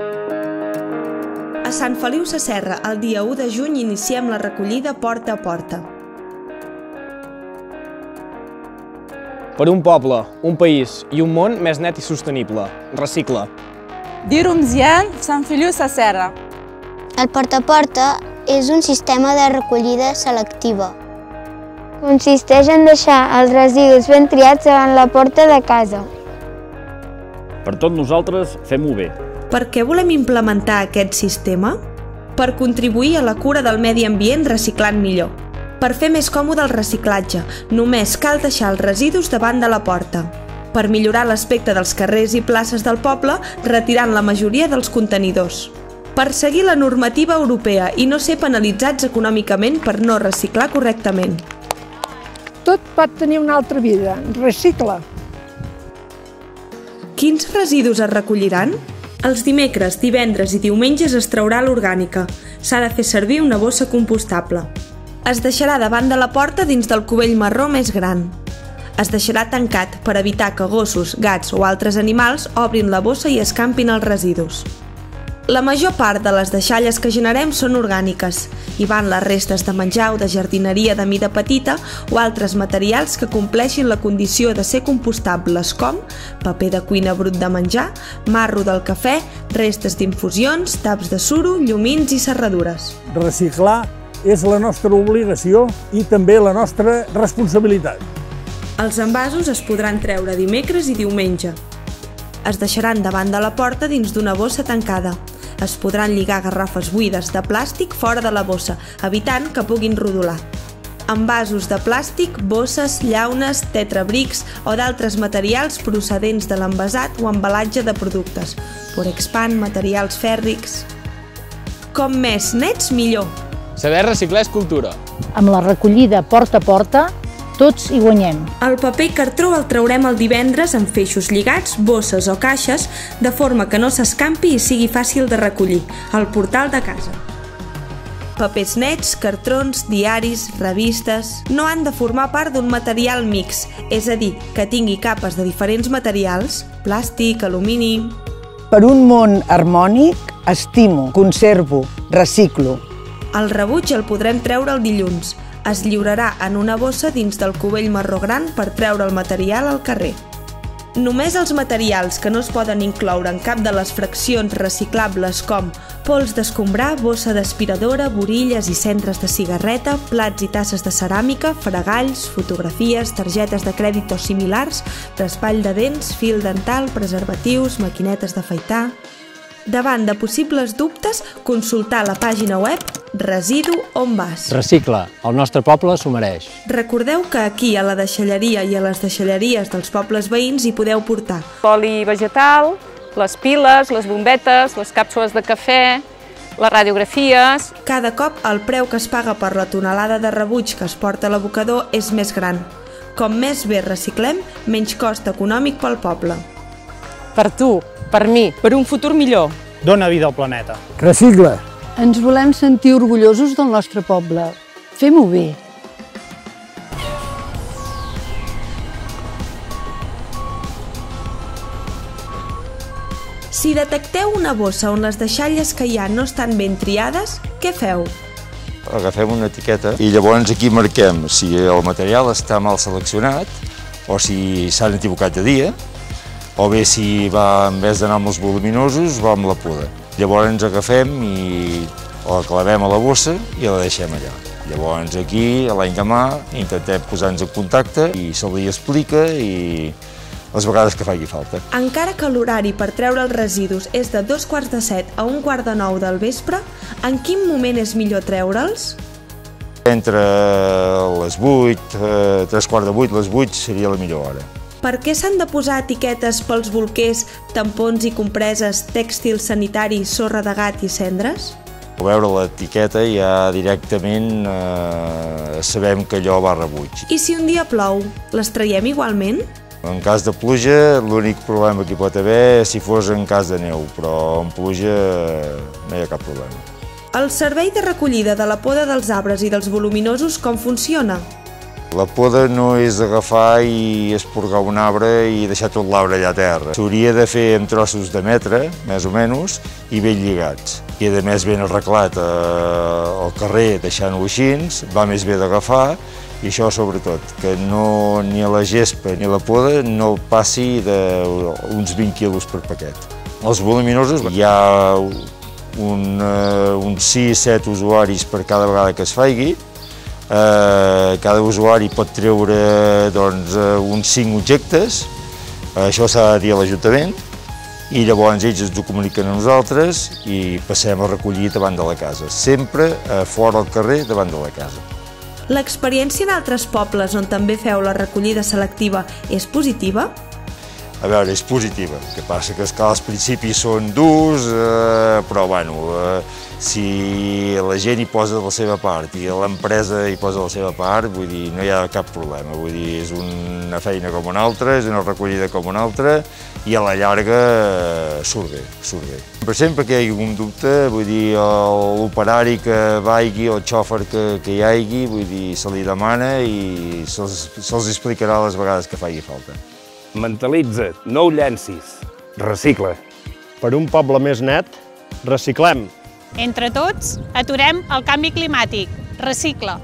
A Sant Feliu Sasserra, el dia 1 de juny, iniciem la recollida porta a porta. Per un poble, un país i un món més net i sostenible. Recicla. Dirum Zian, Sant Feliu Sasserra. El porta a porta és un sistema de recollida selectiva. Consisteix en deixar els residus ben triats davant la porta de casa. Per tot nosaltres, fem-ho bé. Per què volem implementar aquest sistema? Per contribuir a la cura del medi ambient reciclant millor. Per fer més còmode el reciclatge, només cal deixar els residus davant de la porta. Per millorar l'aspecte dels carrers i places del poble, retirant la majoria dels contenidors. Per seguir la normativa europea i no ser penalitzats econòmicament per no reciclar correctament. Tot pot tenir una altra vida. Recicla. Quins residus es recolliran? Els dimecres, divendres i diumenges es traurà l'orgànica. S'ha de fer servir una bossa compostable. Es deixarà davant de la porta dins del cubell marró més gran. Es deixarà tancat per evitar que gossos, gats o altres animals obrin la bossa i escampin els residus. La major part de les deixalles que generem són orgàniques. Hi van les restes de menjar o de jardineria de mida petita o altres materials que compleixin la condició de ser compostables com paper de cuina brut de menjar, marro del cafè, restes d'infusions, taps de suro, llumins i serradures. Reciclar és la nostra obligació i també la nostra responsabilitat. Els envasos es podran treure dimecres i diumenge. Es deixaran davant de la porta dins d'una bossa tancada es podran lligar garrafes buides de plàstic fora de la bossa, evitant que puguin rodolar. Envasos de plàstic, bosses, llaunes, tetrabrics o d'altres materials procedents de l'envasat o embalatge de productes. Porexpan, materials fèrrics... Com més nets, millor. Saber reciclar és cultura. Amb la recollida porta a porta, tots hi guanyem. El paper i cartró el traurem el divendres amb feixos lligats, bosses o caixes, de forma que no s'escampi i sigui fàcil de recollir, al portal de casa. Papers nets, cartrons, diaris, revistes... No han de formar part d'un material mix, és a dir, que tingui capes de diferents materials, plàstic, alumini... Per un món harmònic, estimo, conservo, reciclo. El rebuig el podrem treure el dilluns, es lliurarà en una bossa dins del cubell marró gran per treure el material al carrer. Només els materials que no es poden incloure en cap de les fraccions reciclables com pols d'escombrar, bossa d'aspiradora, borilles i cendres de cigarreta, plats i tasses de ceràmica, fregalls, fotografies, targetes de crèdit o similars, raspall de dents, fil dental, preservatius, maquinetes d'afaitar... Davant de possibles dubtes, consultar la pàgina web Residu on vas. Recicla, el nostre poble s'ho mereix. Recordeu que aquí a la deixalleria i a les deixalleries dels pobles veïns hi podeu portar Oli vegetal, les piles, les bombetes, les càpsules de cafè, les radiografies... Cada cop el preu que es paga per la tonelada de rebuig que es porta a l'abocador és més gran. Com més bé reciclem, menys cost econòmic pel poble. Per tu, per mi, per un futur millor. Dóna vida al planeta. Recicla. Ens volem sentir orgullosos del nostre poble. Fem-ho bé. Si detecteu una bossa on les deixalles que hi ha no estan ben triades, què feu? Agafem una etiqueta i llavors aquí marquem si el material està mal seleccionat o si s'han equivocat de dia o bé si va, en vez d'anar amb els voluminosos, va amb la poda. Llavors ens agafem i la clavem a la bossa i la deixem allà. Llavors aquí, l'any demà, intentem posar-nos en contacte i se li explica i les vegades que faci falta. Encara que l'horari per treure els residus és de dos quarts de set a un quart de nou del vespre, en quin moment és millor treure'ls? Entre les 8, eh, tres quarts de 8, les 8 seria la millor hora. Per què s'han de posar etiquetes pels bolquers, tampons i compreses, tèxtil sanitari, sorra de gat i cendres? A veure l'etiqueta ja directament eh, sabem que allò va rebuig. I si un dia plou, les traiem igualment? En cas de pluja, l'únic problema que hi pot haver és si fos en cas de neu, però en pluja no hi ha cap problema. El servei de recollida de la poda dels arbres i dels voluminosos com funciona? La poda no és agafar i esporgar un arbre i deixar tot l'arbre allà a terra. S'hauria de fer amb trossos de metre, més o menys, i ben lligats. Queda més ben arreglat eh, al carrer deixant-ho així, va més bé d'agafar, i això sobretot, que no, ni la gespa ni la poda no passi d'uns 20 quilos per paquet. Els voluminosos hi ha un, uh, uns 6-7 usuaris per cada vegada que es faigui, Eh, cada usuari pot treure doncs, uns 5 objectes, això s'ha de dir a l'Ajuntament, i llavors ells ens ho comuniquen a nosaltres i passem a recollir davant de la casa, sempre a fora al carrer davant de la casa. L'experiència en altres pobles on també feu la recollida selectiva és positiva? A veure, és positiva, el que passa que els principis són durs, eh, però bueno, eh, si la gent hi posa la seva part i l'empresa hi posa la seva part, vull dir, no hi ha cap problema, vull dir, és una feina com una altra, és una recollida com una altra i a la llarga eh, surt bé, surt bé. Per sempre que hi hagi un dubte, vull dir, l'operari que vagi, el xòfer que, que hi hagi, vull dir, se li demana i se'ls se explicarà les vegades que faci falta. Mentalitza't, no ho llencis, recicla. Per un poble més net, reciclem. Entre tots, aturem el canvi climàtic. Recicla.